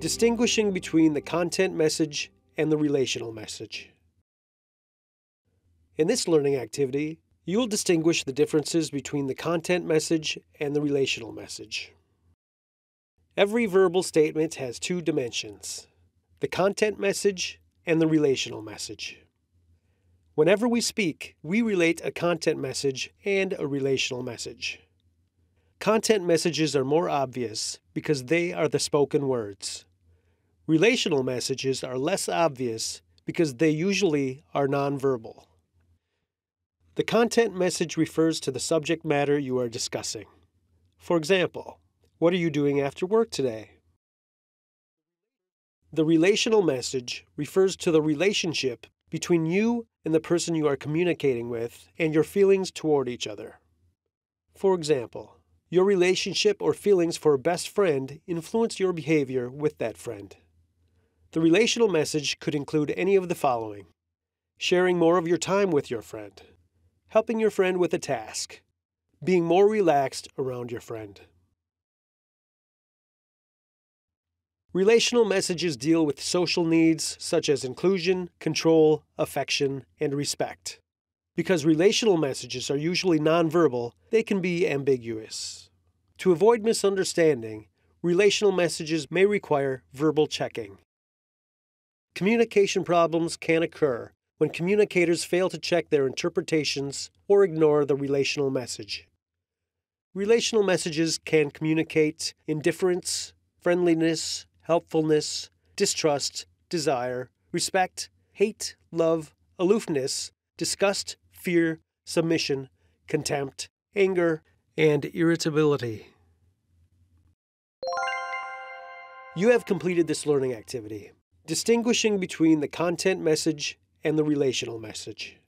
Distinguishing between the content message and the relational message. In this learning activity, you will distinguish the differences between the content message and the relational message. Every verbal statement has two dimensions the content message and the relational message. Whenever we speak, we relate a content message and a relational message. Content messages are more obvious because they are the spoken words. Relational messages are less obvious because they usually are nonverbal. The content message refers to the subject matter you are discussing. For example, what are you doing after work today? The relational message refers to the relationship between you and the person you are communicating with and your feelings toward each other. For example, your relationship or feelings for a best friend influence your behavior with that friend. The relational message could include any of the following sharing more of your time with your friend, helping your friend with a task, being more relaxed around your friend. Relational messages deal with social needs such as inclusion, control, affection, and respect. Because relational messages are usually nonverbal, they can be ambiguous. To avoid misunderstanding, relational messages may require verbal checking. Communication problems can occur when communicators fail to check their interpretations or ignore the relational message. Relational messages can communicate indifference, friendliness, helpfulness, distrust, desire, respect, hate, love, aloofness, disgust, fear, submission, contempt, anger, and irritability. You have completed this learning activity distinguishing between the content message and the relational message.